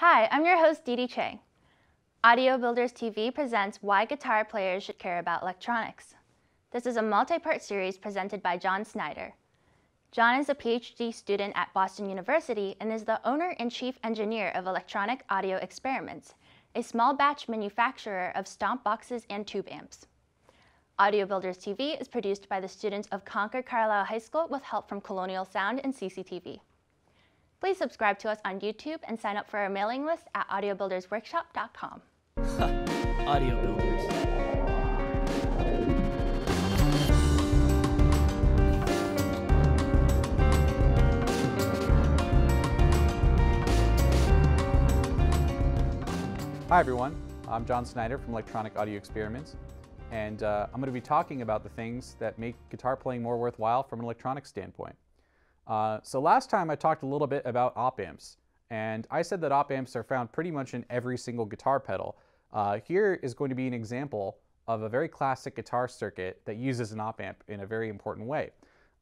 Hi, I'm your host, Dee Chang. Audio Builders TV presents Why Guitar Players Should Care About Electronics. This is a multi-part series presented by John Snyder. John is a PhD student at Boston University and is the owner and chief engineer of Electronic Audio Experiments, a small batch manufacturer of stomp boxes and tube amps. Audio Builders TV is produced by the students of Concord Carlisle High School with help from Colonial Sound and CCTV. Please subscribe to us on YouTube and sign up for our mailing list at audiobuildersworkshop.com. Audio Builders. Hi everyone, I'm John Snyder from Electronic Audio Experiments, and uh, I'm going to be talking about the things that make guitar playing more worthwhile from an electronic standpoint. Uh, so last time I talked a little bit about op amps, and I said that op amps are found pretty much in every single guitar pedal. Uh, here is going to be an example of a very classic guitar circuit that uses an op amp in a very important way.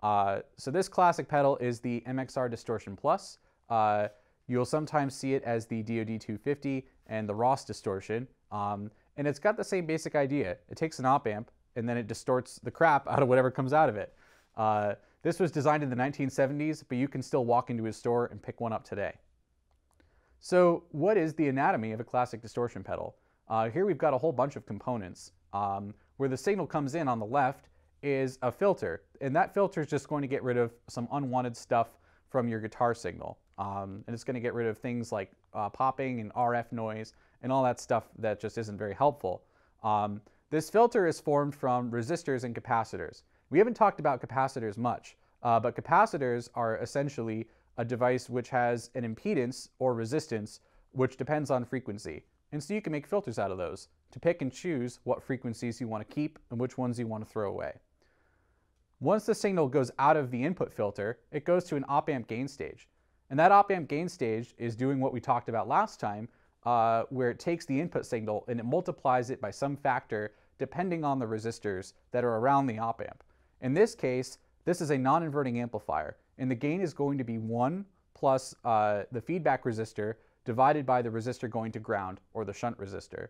Uh, so this classic pedal is the MXR Distortion Plus. Uh, You'll sometimes see it as the DoD 250 and the Ross distortion. Um, and it's got the same basic idea. It takes an op amp and then it distorts the crap out of whatever comes out of it. Uh, this was designed in the 1970s, but you can still walk into his store and pick one up today. So what is the anatomy of a classic distortion pedal? Uh, here we've got a whole bunch of components. Um, where the signal comes in on the left is a filter, and that filter is just going to get rid of some unwanted stuff from your guitar signal. Um, and it's going to get rid of things like uh, popping and RF noise and all that stuff that just isn't very helpful. Um, this filter is formed from resistors and capacitors. We haven't talked about capacitors much, uh, but capacitors are essentially a device which has an impedance or resistance which depends on frequency. And so you can make filters out of those to pick and choose what frequencies you want to keep and which ones you want to throw away. Once the signal goes out of the input filter, it goes to an op-amp gain stage. And that op-amp gain stage is doing what we talked about last time, uh, where it takes the input signal and it multiplies it by some factor depending on the resistors that are around the op-amp. In this case, this is a non-inverting amplifier, and the gain is going to be 1 plus uh, the feedback resistor divided by the resistor going to ground, or the shunt resistor.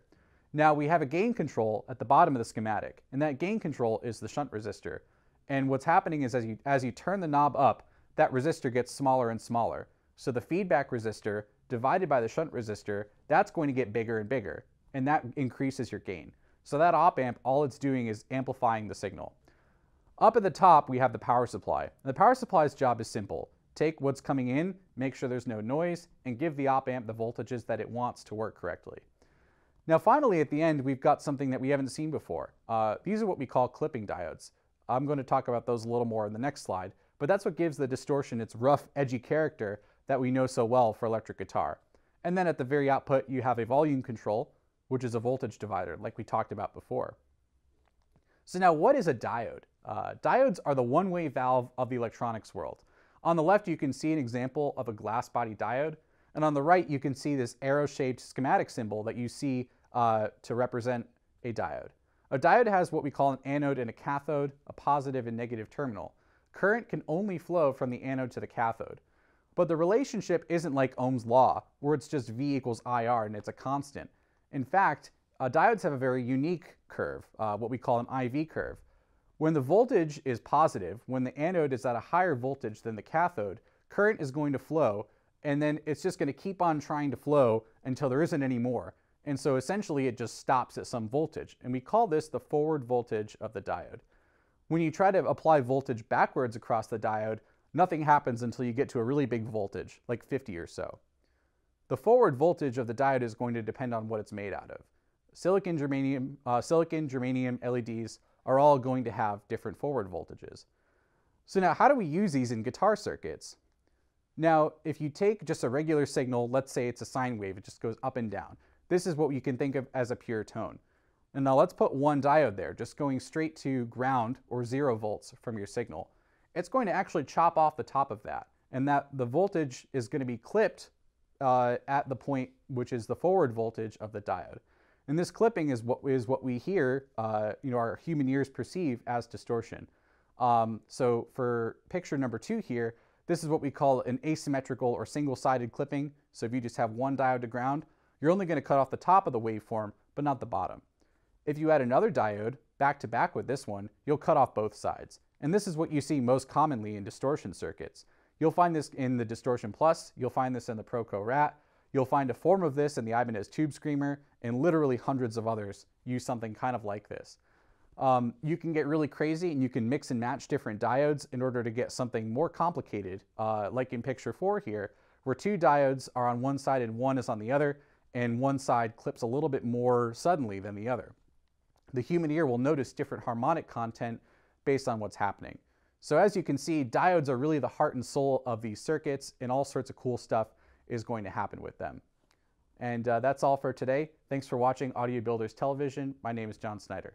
Now we have a gain control at the bottom of the schematic, and that gain control is the shunt resistor. And what's happening is as you, as you turn the knob up, that resistor gets smaller and smaller. So the feedback resistor divided by the shunt resistor, that's going to get bigger and bigger, and that increases your gain. So that op amp, all it's doing is amplifying the signal. Up at the top, we have the power supply. The power supply's job is simple. Take what's coming in, make sure there's no noise, and give the op amp the voltages that it wants to work correctly. Now finally, at the end, we've got something that we haven't seen before. Uh, these are what we call clipping diodes. I'm going to talk about those a little more in the next slide, but that's what gives the distortion its rough, edgy character that we know so well for electric guitar. And then at the very output, you have a volume control, which is a voltage divider, like we talked about before. So now what is a diode? Uh, diodes are the one-way valve of the electronics world. On the left, you can see an example of a glass body diode, and on the right, you can see this arrow-shaped schematic symbol that you see uh, to represent a diode. A diode has what we call an anode and a cathode, a positive and negative terminal. Current can only flow from the anode to the cathode. But the relationship isn't like Ohm's law, where it's just V equals IR and it's a constant. In fact, uh, diodes have a very unique curve, uh, what we call an IV curve. When the voltage is positive, when the anode is at a higher voltage than the cathode, current is going to flow, and then it's just going to keep on trying to flow until there isn't any more. And so essentially it just stops at some voltage. And we call this the forward voltage of the diode. When you try to apply voltage backwards across the diode, nothing happens until you get to a really big voltage, like 50 or so. The forward voltage of the diode is going to depend on what it's made out of. Silicon, germanium, uh, silicon, germanium LEDs are all going to have different forward voltages. So now how do we use these in guitar circuits? Now, if you take just a regular signal, let's say it's a sine wave, it just goes up and down. This is what you can think of as a pure tone. And now let's put one diode there, just going straight to ground or zero volts from your signal. It's going to actually chop off the top of that, and that the voltage is going to be clipped uh, at the point which is the forward voltage of the diode. And this clipping is what is what we hear, uh, you know, our human ears perceive as distortion. Um, so for picture number two here, This is what we call an asymmetrical or single-sided clipping. So if you just have one diode to ground, you're only going to cut off the top of the waveform, but not the bottom. If you add another diode back to back with this one, you'll cut off both sides. And this is what you see most commonly in distortion circuits. You'll find this in the Distortion Plus, you'll find this in the Proco Rat, you'll find a form of this in the Ibanez Tube Screamer, and literally hundreds of others use something kind of like this. Um, you can get really crazy and you can mix and match different diodes in order to get something more complicated, uh, like in picture four here, where two diodes are on one side and one is on the other, and one side clips a little bit more suddenly than the other. The human ear will notice different harmonic content based on what's happening. So as you can see, diodes are really the heart and soul of these circuits and all sorts of cool stuff is going to happen with them. And uh, that's all for today. Thanks for watching Audio Builders Television. My name is John Snyder.